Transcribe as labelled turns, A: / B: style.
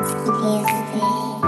A: dance, dance.